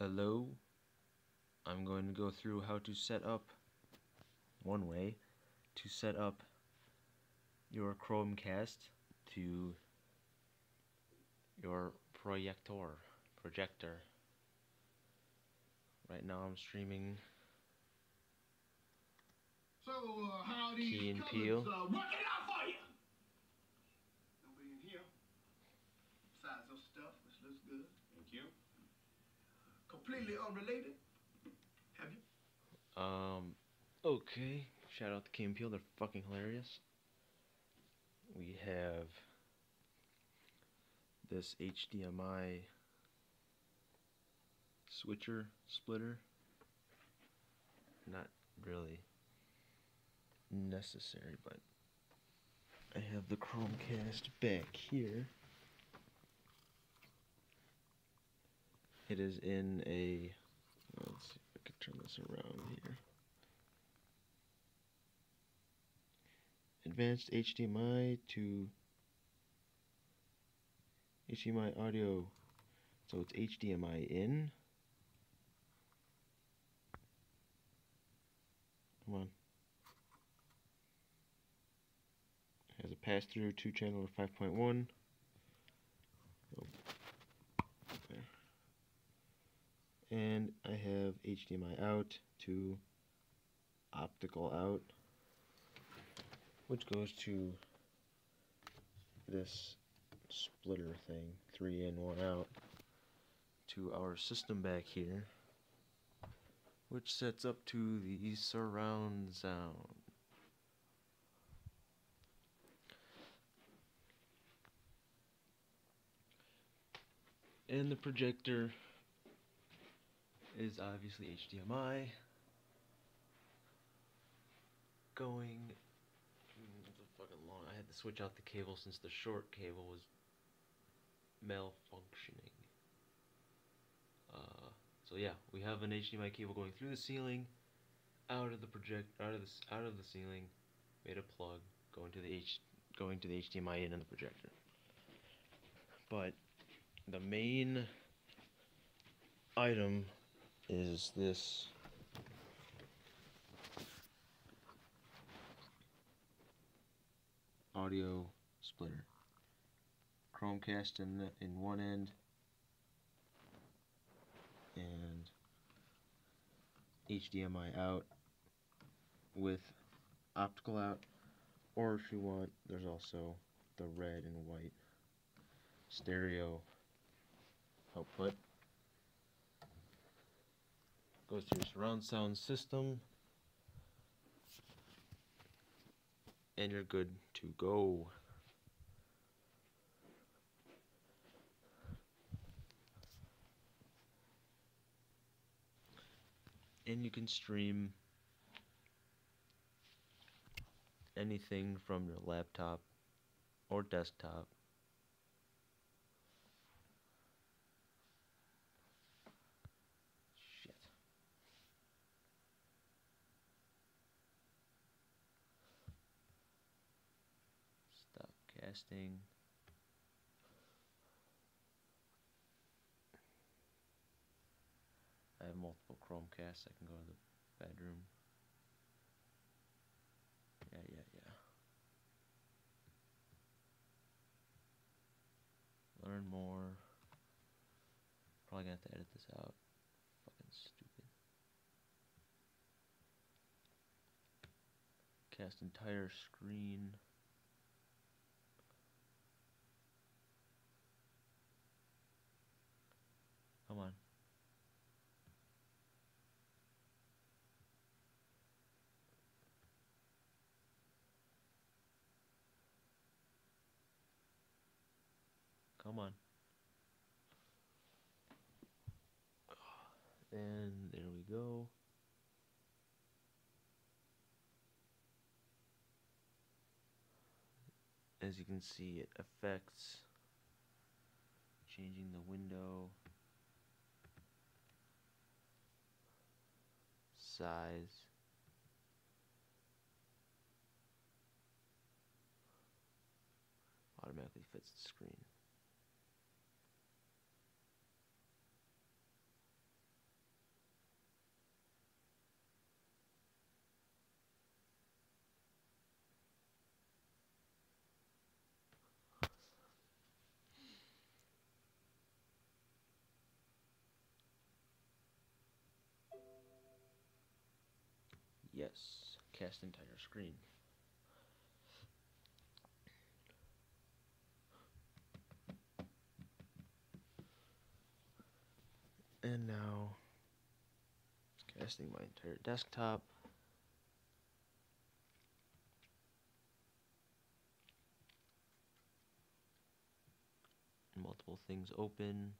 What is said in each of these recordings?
Hello. I'm going to go through how to set up one way to set up your Chromecast to your projector projector. Right now I'm streaming So, uh, Key and Peele. Uh, working out for you? Nobody in here. Besides your stuff, which looks good. Thank you. Completely unrelated. Have you? Um, okay. Shout out to and Peele, they're fucking hilarious. We have this HDMI switcher splitter. Not really necessary, but I have the Chromecast back here. It is in a. Let's see if I can turn this around here. Advanced HDMI to HDMI audio. So it's HDMI in. Come on. Has a pass through two channel or 5.1. Oh. There. And I have HDMI out to optical out which goes to this splitter thing, three in, one out, to our system back here, which sets up to the surround sound. And the projector is obviously HDMI going Mm, fucking long. I had to switch out the cable since the short cable was malfunctioning. Uh, so yeah, we have an HDMI cable going through the ceiling, out of the project, out of the out of the ceiling, made a plug going to the H, going to the HDMI in in the projector. But the main item is this. Audio splitter. Chromecast in the, in one end. And HDMI out with optical out. Or if you want there's also the red and white stereo output goes to your surround sound system and you're good to go. And you can stream anything from your laptop or desktop. Stop casting. I have multiple Chromecasts. I can go to the bedroom. Yeah, yeah, yeah. Learn more. Probably gonna have to edit this out. Fucking stupid. Cast entire screen. Come on. Come on. And there we go. As you can see, it affects changing the window size. Automatically fits the screen. Yes, cast entire screen. And now, casting my entire desktop. Multiple things open.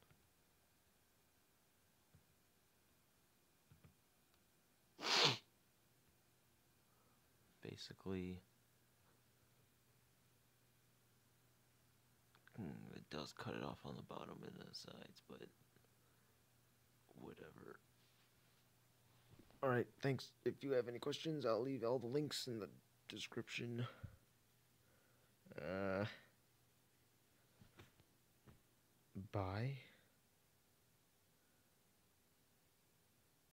Basically, hmm, it does cut it off on the bottom and the sides, but whatever. Alright, thanks. If you have any questions, I'll leave all the links in the description. Uh, bye.